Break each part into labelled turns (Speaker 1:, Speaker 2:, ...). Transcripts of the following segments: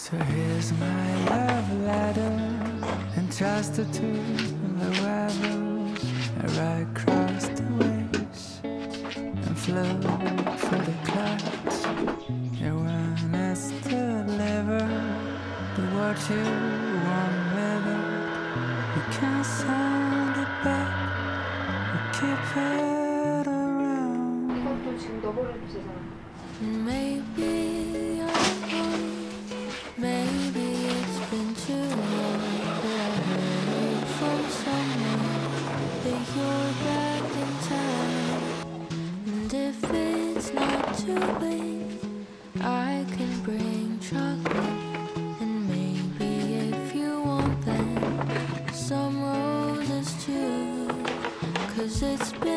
Speaker 1: So here's my love letter Entrusted to the weather I ride across the waves And flow through the clouds. And when it's delivered The what you want weather You can't send it back. You keep it around.
Speaker 2: Maybe it's been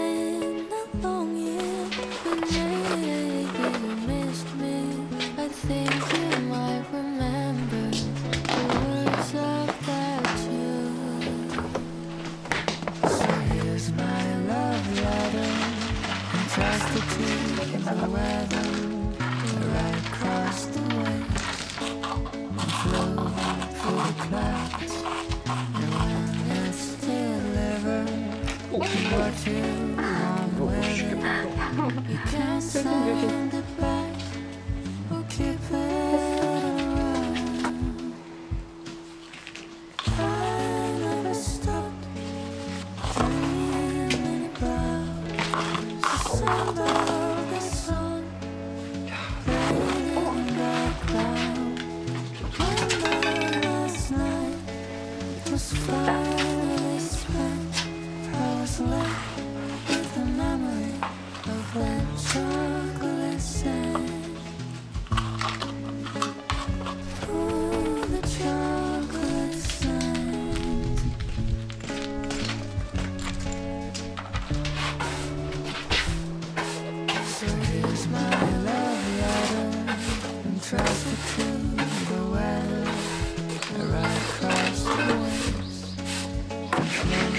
Speaker 1: Yeah.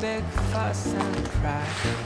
Speaker 1: Big fuss and cry.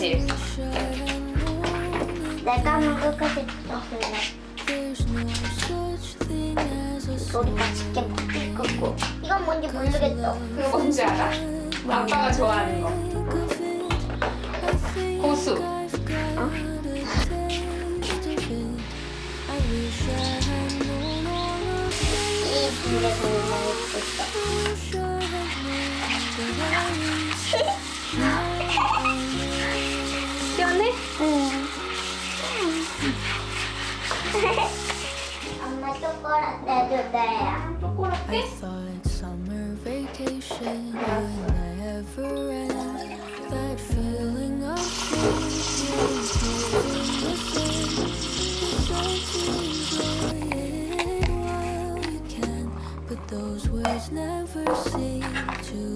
Speaker 3: 끝까지.
Speaker 4: 내가 먹을 것이 붙어볼래. 이거도 맛있게 먹을 거고. 이건 뭔지 모르겠어.
Speaker 3: 그거 뭔지 알아? 뭐 아빠가 좋아하는 거. 고수. 어?
Speaker 4: 이 불에 너무 맛있겠다.
Speaker 2: I thought summer vacation would never end. That feeling of change to enjoy while can, but those words never seem to.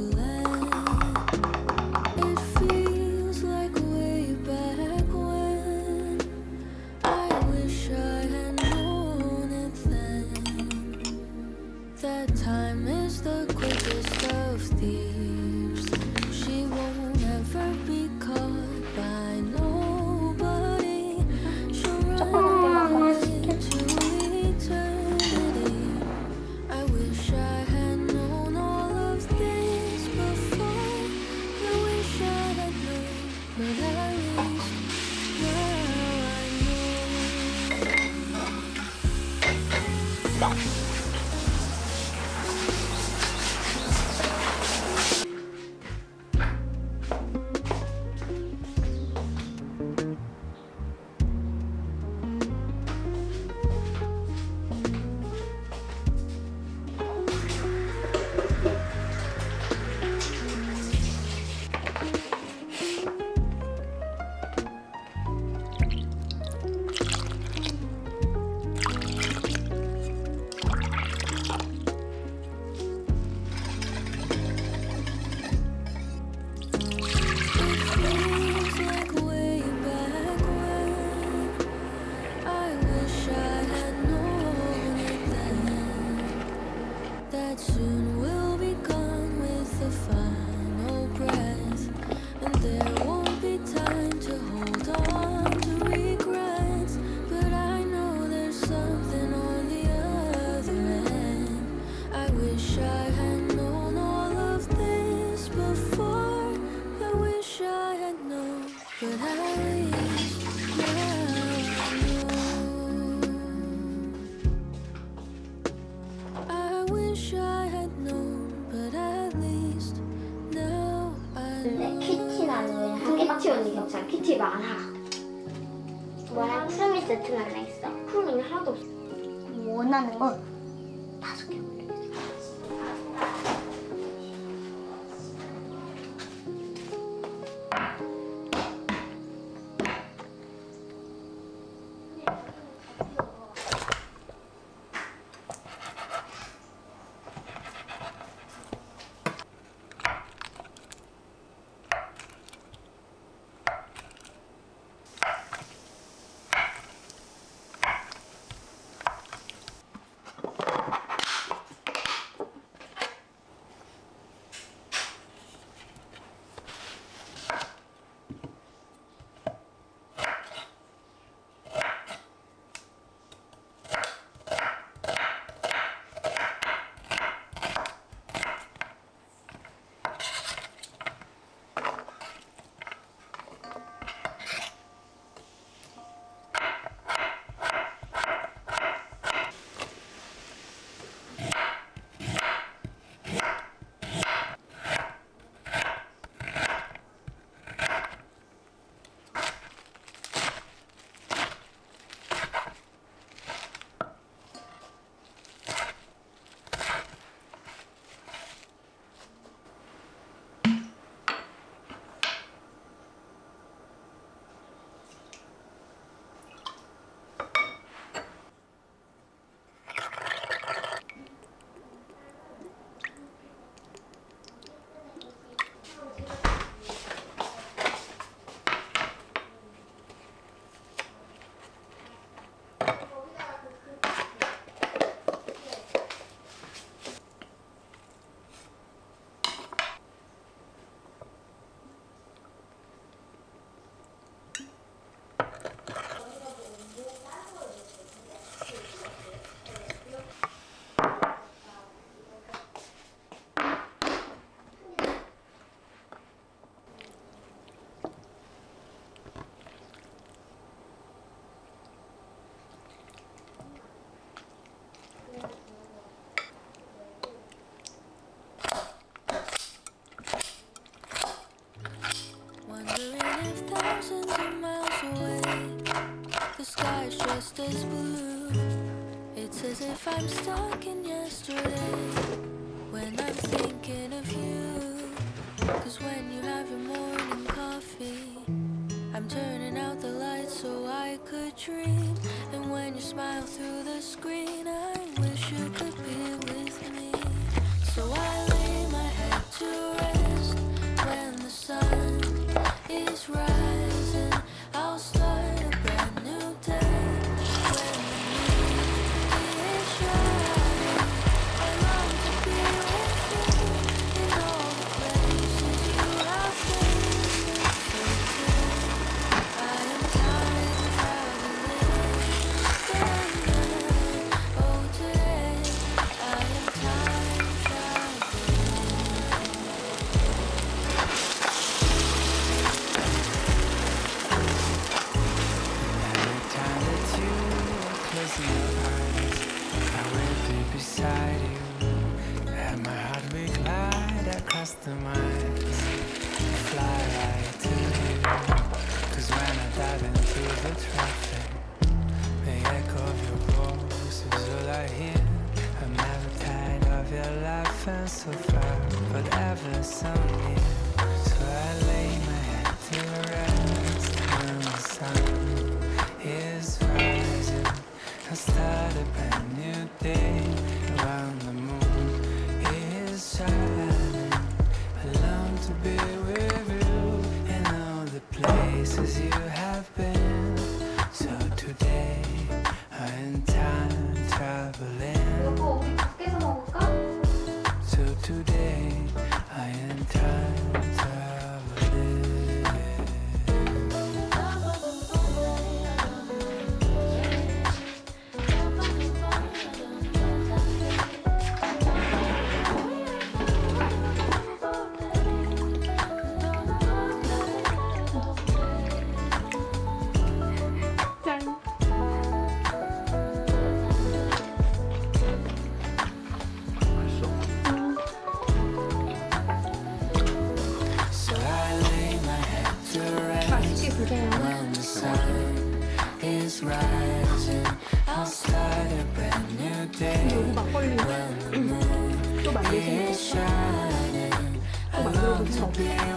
Speaker 2: thousands of
Speaker 3: miles away. The
Speaker 4: sky's just as blue. It's as if
Speaker 2: I'm stuck in yesterday. When I'm thinking of you. Cause when you have your morning coffee, I'm turning out the lights so I could dream. And when you smile through the screen, I wish you could be with me. So I lay my head to
Speaker 3: 或许你会有
Speaker 1: 不同
Speaker 3: 的未来遇见更好
Speaker 1: 的